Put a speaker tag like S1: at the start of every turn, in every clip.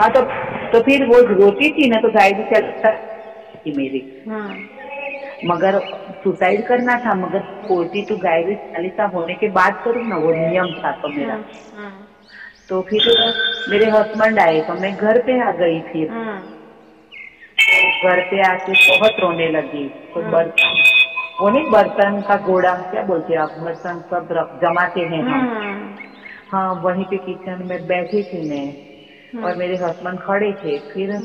S1: हाँ तो तो फिर वो रोती थी ना तो गाय भी चलता थी मेरी।
S2: हाँ।
S1: मगर सुसाइड करना था मगर बोलती तो गाय भी चालीसा होने के बाद करूँ ना वो नियम था तो मेरा।
S2: हाँ, हाँ,
S1: तो फिर मेरे हस्बैंड आए तो मैं घर पे आ गई फिर।
S2: हाँ,
S1: घर पे आके बहुत रोने लगी तो
S2: हाँ।
S1: बर्तन वो नहीं बर्तन का घोड़ा क्या बोलते आप बर्तन सब रख- जमाते हैं हम।
S2: हाँ,
S1: हाँ वहीं पे किचन में बैठी थी मैं। और मेरे हस्बैंड खड़े थे फिर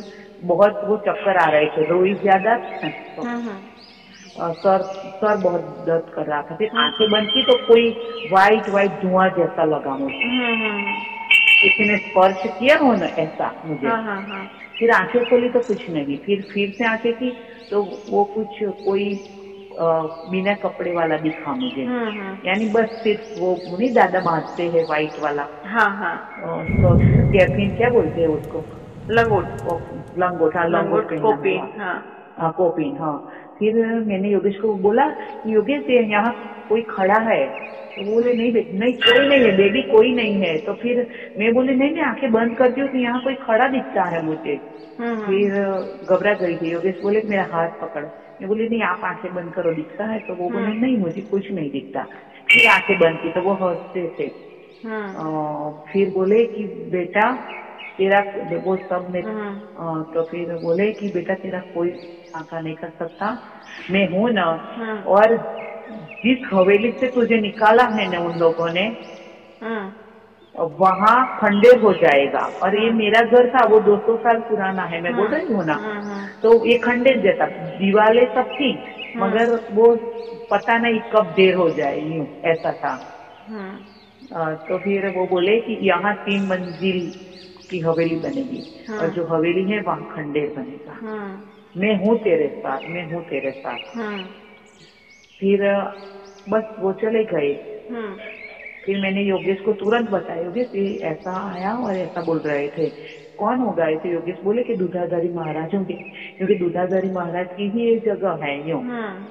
S1: बहुत वो चक्कर आ रहे थे रोई ज़्यादा तो
S2: हाँ, हाँ,
S1: और सर सर बहुत दर्द कर रहा था। फिर आँखें बंद की तो कोई व्हाइट व्हाइट धुआँ जैसा लगा मुझे। किसी ने स्पर्श किया हो ना ऐसा मुझे।
S2: हाँ, हाँ, हाँ,
S1: फिर आँखें खोली तो कुछ नहीं। फिर फिर से आँखें की तो वो कुछ कोई बिना कपड़े वाला दिखा मुझे।
S2: हाँ, हाँ,
S1: यानी बस सिर्फ़ वो नहीं दादा बांधते हैं व्हाइट वाला।
S2: हाँ, हाँ,
S1: तो क्या बोलते हैं उसको?
S2: लंगोट।
S1: लंगोट हाँ लंगोट
S2: लंगोट
S1: पहना
S2: कोपी
S1: हुआ।
S2: हाँ।
S1: हाँ। कोपिन हाँ। फिर मैंने योगेश को बोला कि योगेश ये यहाँ कोई खड़ा है? तो बोले नहीं बेटी नहीं कोई नहीं है बेबी कोई नहीं है। तो फिर मैं बोली नहीं मैं आँखें बंद करती हूँ तो यहाँ कोई खड़ा दिखता है मुझे।
S2: हाँ,
S1: फिर घबरा गई थी योगेश बोले मेरा हाथ पकड़। मैं बोली नहीं आप आँखें बंद करो दिखता है। तो वो बोले नहीं मुझे कुछ नहीं दिखता। फिर आँखें बंद की तो वो हँसते थे।
S2: हाँ,
S1: फिर बोले कि बेटा तेरा वो सब में
S2: हाँ,
S1: तो फिर बोले कि बेटा तेरा कोई आका नहीं कर सकता। मैं हूँ ना और जिस हवेली से तुझे निकाला है ना उन लोगों ने वहाँ खंडेर हो जाएगा। और ये मेरा घर था वो 200 साल पुराना है मैं बोल रही हूँ ना।
S2: हाँ, हाँ,
S1: तो ये खंडेर जैसा दीवारें सब थी मगर वो पता नहीं कब देर हो जाए यूँ ऐसा था।
S2: हाँ,
S1: तो फिर वो बोले कि यहाँ तीन मंजिल की हवेली बनेगी
S2: हाँ।
S1: और जो हवेली है वहाँ खंडेर बनेगा।
S2: हाँ,
S1: मैं हूँ तेरे साथ मैं हूँ तेरे साथ।
S2: हाँ,
S1: फिर बस वो चले गए।
S2: हाँ,
S1: फिर मैंने योगेश को तुरंत बताया योगेश ये ऐसा आया और ऐसा बोल रहे थे। कौन हो गए थे? योगेश बोले कि दूधाधारी महाराज होंगे क्योंकि दूधाधारी महाराज की ही ये जगह है यूँ।
S2: हाँ,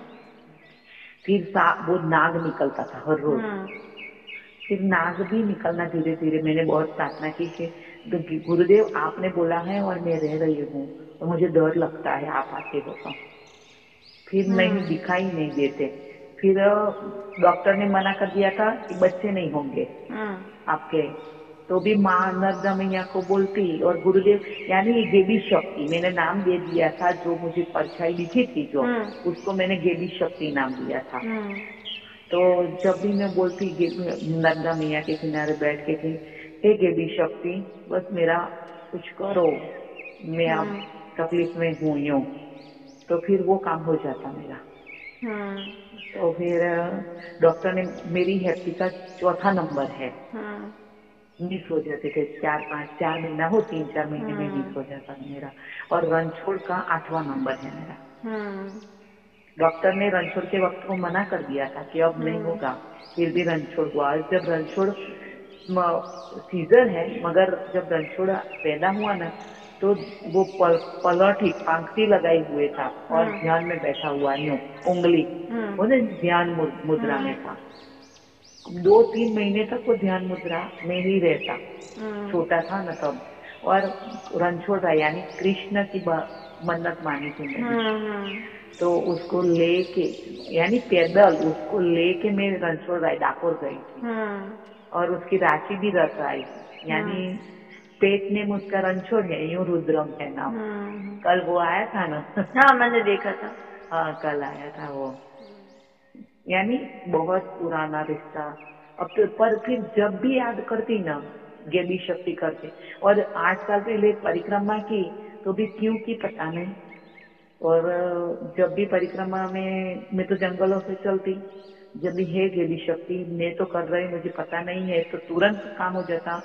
S1: फिर वो नाग निकलता था हर रोज।
S2: हाँ,
S1: फिर नाग भी निकलना धीरे धीरे मैंने बहुत प्रार्थना की कि कि गुरुदेव आपने बोला है और मैं रह रही हूँ और मुझे डर लगता है आप आते हो तो फिर नहीं दिखाई नहीं देते। फिर डॉक्टर ने मना कर दिया था कि बच्चे नहीं होंगे
S2: हाँ,
S1: आपके। तो भी माँ नर्मदा मैया को बोलती और गुरुदेव यानी ये देवी शक्ति मैंने नाम दे दिया था जो मुझे परछाई लिखी थी जो
S2: हम्म।
S1: उसको मैंने देवी शक्ति नाम दिया था।
S2: हाँ,
S1: तो जब भी मैं बोलती नर्मदा मैया के किनारे बैठ के थी हे देवी शक्ति बस मेरा कुछ करो मैं अब तकलीफ़ में हूँ। यूँ तो फिर वो काम हो जाता मेरा। तो फिर डॉक्टर ने मेरी हैप्पी का चौथा नंबर है। मिस हो जाते थे, चार पाँच, चार महीना हो, तीन, चार महीने में मिस हो जाता मेरा। और रणछोड़ का आठवां नंबर है मेरा। डॉक्टर ने रणछोड़ के वक्त को मना कर दिया था कि अब नहीं होगा। फिर भी रणछोड़ हुआ। जब रणछोड़ सीजर है, मगर जब रणछोड़ पैदा हुआ ना तो वो पल, पलट ही पंक्ति लगाए हुए था और ध्यान में बैठा हुआ यूँ उंगली।
S2: हम्म।
S1: वो ना ध्यान मुद्रा में था। दो तीन महीने तक वो ध्यान मुद्रा में ही रहता। छोटा था ना तब। और रणछोड़ था यानी कृष्ण की मन्नत मानी थी मैंने। तो उसको लेके यानी पैदल उसको लेके मैं रणछोड़ राय डाकोर गई थी। और उसकी राशि भी रच आई यानी पेट में उसका रणछोड़ है यूँ रुद्रम है नाम
S2: हाँ,
S1: कल वो आया था ना।
S2: हाँ मैंने देखा था।
S1: हाँ कल आया था वो। यानी बहुत पुराना रिश्ता। अब तो पर फिर जब भी याद करती ना देवी शक्ति करके। और आठ साल पहले परिक्रमा की तो भी क्यों की पता नहीं। और जब भी परिक्रमा में मैं तो जंगलों से चलती। जब भी है देवी शक्ति मैं तो कर रही मुझे पता नहीं है। तो तुरंत काम हो जाता।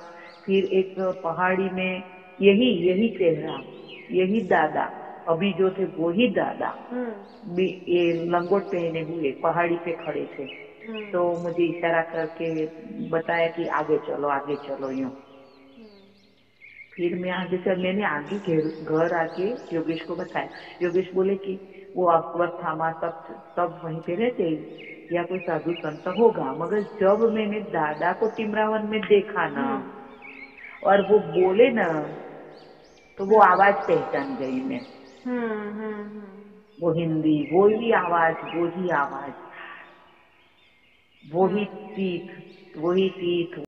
S1: फिर एक पहाड़ी में यही यही चेहरा यही दादा। अभी जो थे वो ही दादा।
S2: हम्म,
S1: ये लंगोट पहने हुए पहाड़ी पे खड़े थे।
S2: हम्म,
S1: तो मुझे इशारा करके बताया कि आगे चलो आगे चलो यूँ। फिर मैं आगे चल मैंने आगे घर घर आके योगेश को बताया। योगेश बोले कि वो अकबर थामा सब सब वहीं पे रहते या कोई साधु संत होगा। मगर जब मैंने दादा को टिमरावन में देखा ना और वो बोले ना तो वो आवाज़ पहचान गई मैं।
S2: हम्म हम्म हम्म।
S1: वो हिंदी वो ही आवाज़ वो ही आवाज़। वो ही सीख वो ही सीख